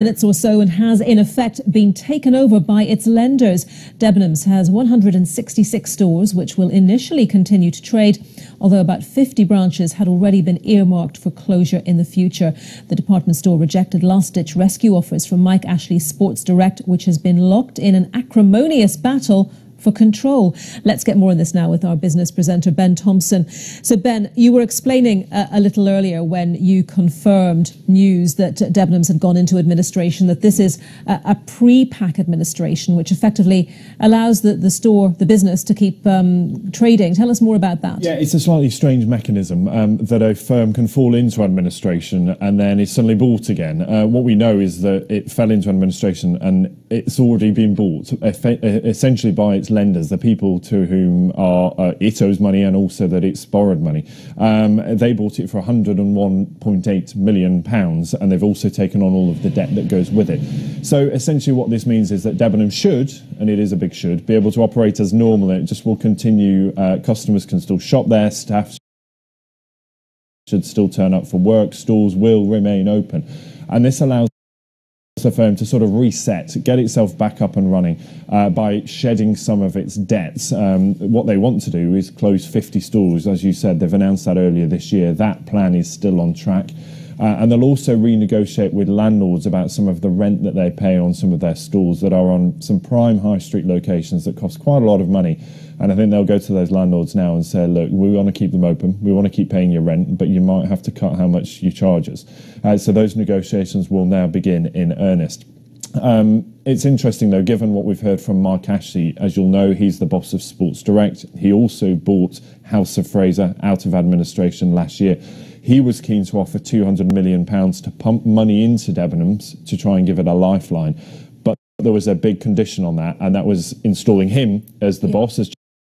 minutes or so and has in effect been taken over by its lenders. Debenhams has 166 stores which will initially continue to trade, although about 50 branches had already been earmarked for closure in the future. The department store rejected last-ditch rescue offers from Mike Ashley's Sports Direct, which has been locked in an acrimonious battle for control. Let's get more on this now with our business presenter, Ben Thompson. So, Ben, you were explaining a, a little earlier when you confirmed news that Debenhams had gone into administration that this is a, a pre-pack administration, which effectively allows the, the store, the business, to keep um, trading. Tell us more about that. Yeah, it's a slightly strange mechanism um, that a firm can fall into administration and then is suddenly bought again. Uh, what we know is that it fell into administration and it's already been bought essentially by its lenders, the people to whom are uh, it owes money and also that it's borrowed money. Um, they bought it for 101.8 million pounds, and they've also taken on all of the debt that goes with it. So essentially, what this means is that Debenhams should, and it is a big should, be able to operate as normal. It just will continue. Uh, customers can still shop there, staff should still turn up for work, stores will remain open, and this allows firm to sort of reset, get itself back up and running uh, by shedding some of its debts. Um, what they want to do is close 50 stores, as you said. They've announced that earlier this year. That plan is still on track. Uh, and they'll also renegotiate with landlords about some of the rent that they pay on some of their stores that are on some prime high street locations that cost quite a lot of money. And I think they'll go to those landlords now and say, look, we want to keep them open. We want to keep paying your rent, but you might have to cut how much you charge us. Uh, so those negotiations will now begin in earnest. Um, it's interesting though, given what we've heard from Mark Ashley, as you'll know, he's the boss of Sports Direct. He also bought House of Fraser out of administration last year. He was keen to offer £200 million to pump money into Debenhams to try and give it a lifeline. But there was a big condition on that, and that was installing him as the yeah. boss, as